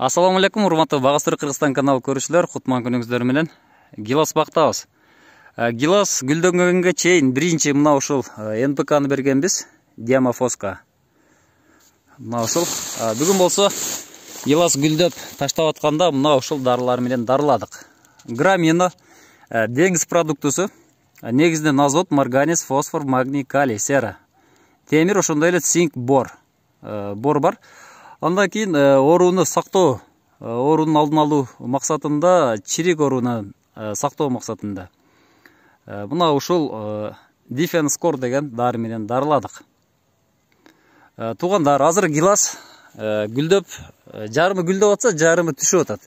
Ассаламу алейкум, урматтуу Багастыр Кыргызстан каналы көрүүчүлөр, кутман күнүңүздөр менен. Гилас бактабыз. Э, Гилас гүлдөнгөнгө чейин биринчи мына ушул э, НПКны бергенбиз, диамофоска. Мына ушул э, бүгүн болсо гилас гүлдөп таштап атканда мына ушул дарылар менен дарыладык. Грамина деңиз продуктусу. Негизинен азот, марганец, фосфор, магний, калий, сера. Темир ошондой эле цинк, бор. Бор бар андан кийин э, ооруну э, оорунун алдын алуу максатында чирик ооруну э, сактоо максатында мына ушул дифенскор деген дары менен дарыладык туугандар азыр гилас гүлдөп жарымы гүлдөп атса жарымы түшүп атат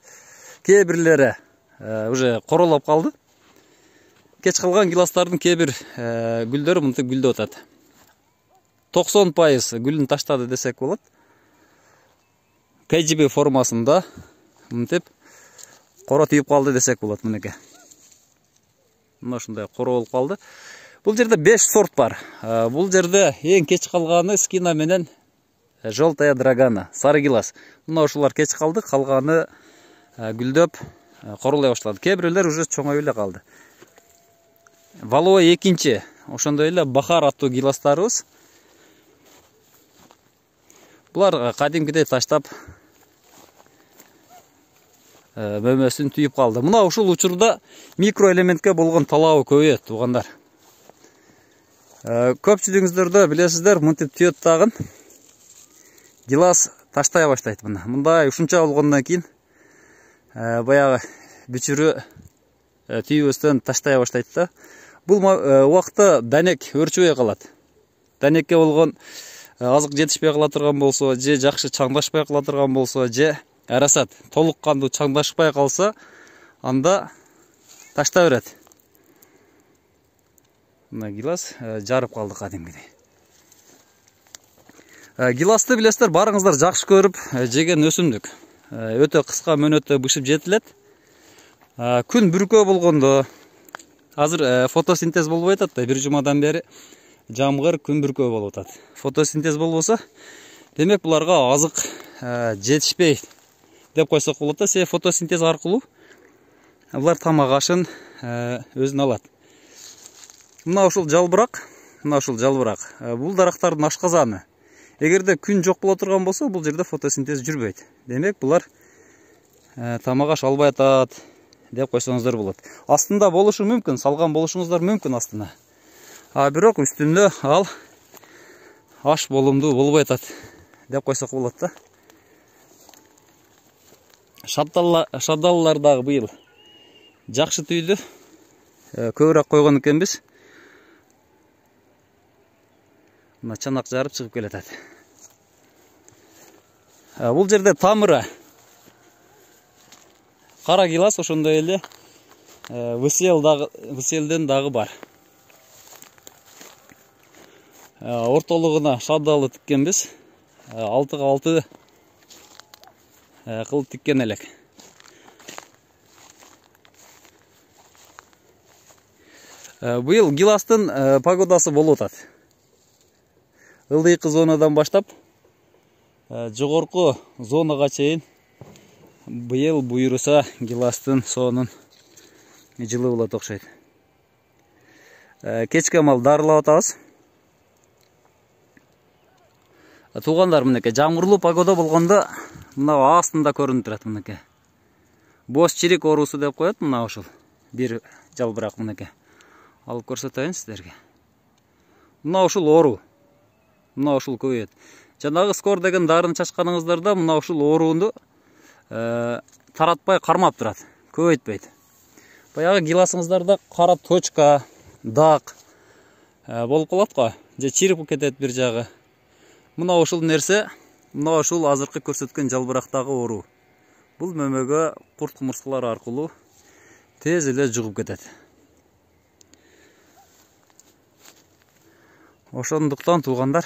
кээ бирлери уже королоп калды кеч калган гиластардын кээ бир гүлдөрү мынтип гүлдөп атат токсон пайыз гүлүн таштады десек болот кжб формасында мынтип кора тийип калды десек болот мынеке мына ушундай кора болуп калды бул жерде беш сорт бар. Бул жерде эң кеч калганы скина менен желтая драгана сары гилас. Мына ушулар кеч калды калганы гүлдөп королой баштады кээ уже чоңоюп эле калды валовой экинчи ошондой эле бахар аттуу гиластарыбыз. Булар кадимкидей таштап мөмөсүн түйүп калды мына ушул учурда микроэлементке болгон талабы көбөйөт туугандар көпчүлүгүңүздөрдө билесиздер мынтип түйөт дагы. Гилас таштай баштайт мына. Мындай ушунча болгондон кийин баягы бүчүрү түйбөстөн таштай баштайт да. Бул убакта данек өрчүбөй калат. Данекке болгон азык жетишпей кала турган болсо же жакшы чаңдашпай кала турган болсо же арасат толук кандуу чаңдашпай калса анда таштай берет мына гилас жарып калды кадимкидей гиласты билесиздер баарыңыздар жакшы көрүп жеген өсүмдүк өтө кыска мөөнөттө бышып жетилет күн бүркөө болгондо азыр фотосинтез болбой атат да бир жумадан бери жамгыр күн бүркөө болуп атат фотосинтез болбосо демек буларга азык жетишпей деп койсок болот да. Себеби фотосинтез аркылуу булар тамак ашын өзүнө алат мына ушул жалбырак мына ушул жалбырак бул дарактардын ашказаны эгерде күн жок боло турган болсо бул жерде фотосинтез жүрбөйт демек булар тамак аш албай атат деп койсоңуздар болот астында болушу мүмкүн салган болушуңуздар мүмкүн астына. А бирок үстүндө ал аш болумдуу болбой атат деп койсок болот да. Шабдаллар дагы быйыл жакшы түйдү көбүрөөк койгон экенбиз мына чанак жарып чыгып келатат бул жерде тамыры. Кара гилас ошондой эле дагы выселден дагы бар. Ортолугуна шабдалы тиккенбиз алтыга алты кылып тиккен элек. Быйыл гиластын погодасы болуп атат. Ылдыйкы зонадан баштап жогорку зонага чейин быйыл буюрса гиластын соонун жылы болот окшойт. Кечке маал дарылап атабыз. Туугандар мынакей жамгырлуу погода болгондо мына астында көрүнүп турат мынакей боз чирик оорусу деп коет мына ушул бир жалбырак мынакей алып көрсөтөйүн сиздерге мына ушул оору мына ушул көбөйөт жанагы скор деген дарыны чачканыңыздарда мына ушул ооруну таратпай кармап турат көбөйтпөйт баягы гиласыңыздарда кара точка дак болуп калат го же чирип кетет бир жагы мына ушул нерсе мына ушул азыркы көрсөткөн жалбырактагы оору бул мөмөгө курт кумурскалар аркылуу тез эле жугуп кетет. Ошондуктан туугандар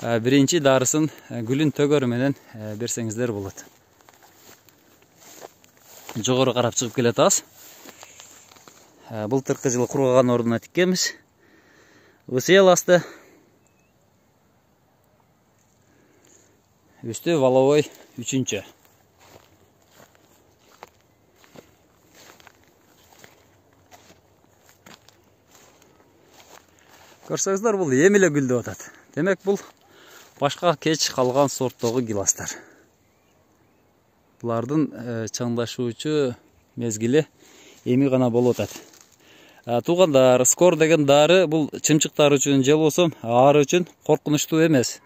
биринчи дарысын гүлүн төгөрү менен берсеңиздер болот. Жогору карап чыгып келатабыз. Былтыркы жылы кургаган ордуна тиккенбиз. Высел асты үстү валовой үчүнчү. Көрсөңүздөр бул эми эле гүлдөп атат. Демек бул башка кеч калган сорттогу гиластар. Булардын э, чаңдашуучу мезгили эми гана болуп атат. Э, туугандар скор деген дары бул чымчыктар үчүн же болбосо аары үчүн коркунучтуу эмес.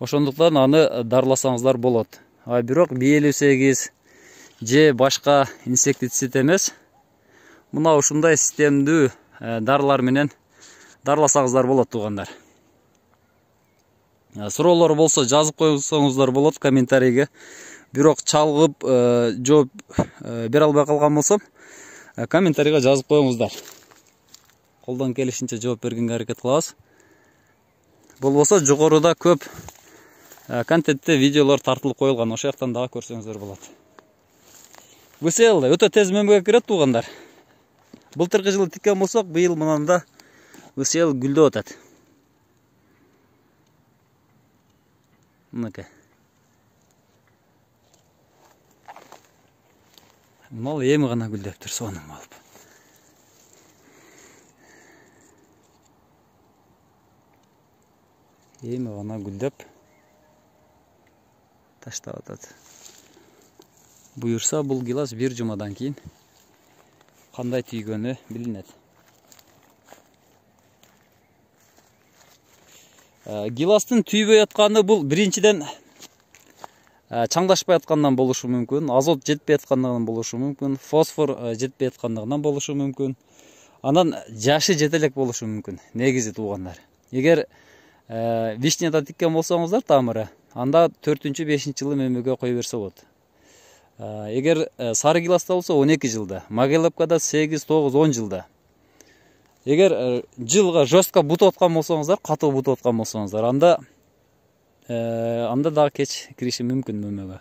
Ошондуктан аны дарыласаңыздар болот. А бирок биелүү сегиз же башка инсектицид эмес. Мына ушундай системдүү дарылар менен дарыласаңыздар болот туугандар. Суроолор болсо жазып койсоңуздар болот комментарийге. Бирок чалгып жооп бере албай калган болсом комментарийге жазып коюңуздар. Колдон келишинче жооп бергенге аракет кылабыз. Болбосо жогоруда көп контентте видеолор тартылып коюлган ошол жактан дагы көрсөңүздөр болот всл өтө тез мөмөгө кирет туугандар былтыркы жылы тиккен болсок быйыл мынанда всл гүлдөп атат мынакей мал эми гана гүлдөптүр сонун болуп эми гана гүлдөп таштап атат буюрса бул гилас бир жумадан кийин кандай түйгөнү билинет гиластын түйбөй атканы бул биринчиден чаңдашпай аткандан болушу мүмкүн азот жетпей аткандыгынан болушу мүмкүн фосфор жетпей аткандыгынан болушу мүмкүн анан жашы жете элек болушу мүмкүн негизи туугандар эгер вишняда тиккен болсоңуздар тамыры анда төртүнчү бешинчи жылы мөмөгө кое берсе болот эгер сары гиласта болсо он эки жылда магеловкада сегиз тогуз он жылда. Эгер жылга жестко бутуп аткан болсоңуздар катуу бутуп аткан болсоңуздар анда анда дагы кеч кириши мүмкүн мөмөгө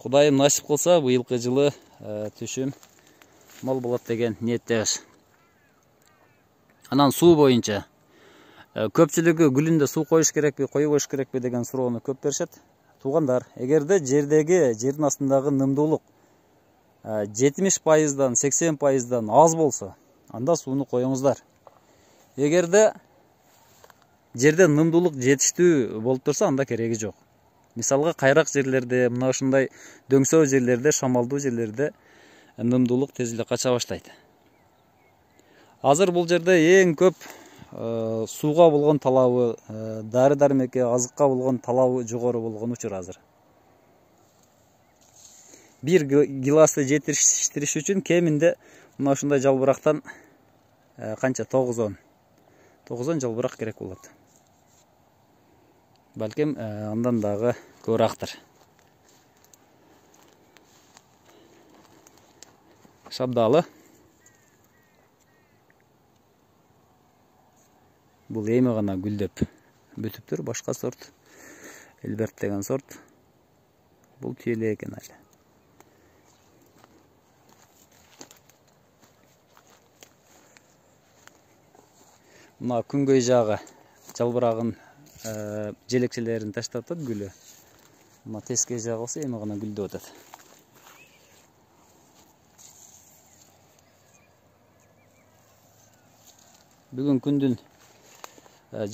кудайым насип кылса быйылкы жылы түшүм мол болот деген ниеттебиз. Анан суу боюнча көпчүлүгү гүлүндө суу коюш керекпи койбош керекпи деген суроону көп беришет. Туугандар эгерде жердеги жердин астындагы нымдуулук жетимиш пайыздан сексен пайыздан аз болсо анда сууну коюңуздар. Эгерде жерде нымдуулук жетиштүү болуп турса анда кереги жок. Мисалга кайрак жерлерде мына ушундай дөңсөө жерлерде шамалдуу жерлерде нымдуулук тез эле кача баштайт. Азыр бул жерде эң көп сууга болгон талабы дары дармекке азыкка болгон талабы жогору болгон учур азыр. Бир гиласты жетиштириш үчүн кеминде мына ушундай жалбырактан канча тогуз он тогуз он жалбырак керек болот. Балким андан дагы көбүрөөктүр шабдалы. Бул эми гана гүлдөп бүтүптүр башка сорт элберт деген сорт. Бул түйө элек экен али мына күнгөй жагы жалбырагын желекчелерин таштап атат гүлү мына тескей жагы болсо эми гана гүлдөп атат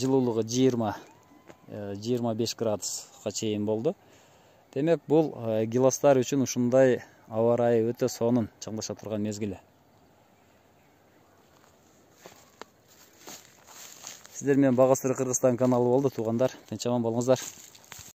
жылуулугу жыйырма жыйырма беш градуска чейин болду демек бул гиластар үчүн ушундай аба ырайы өтө сонун чаңдаша турган мезгили баға сыры қырғызстан каналы болды. Туғандар тыныш аман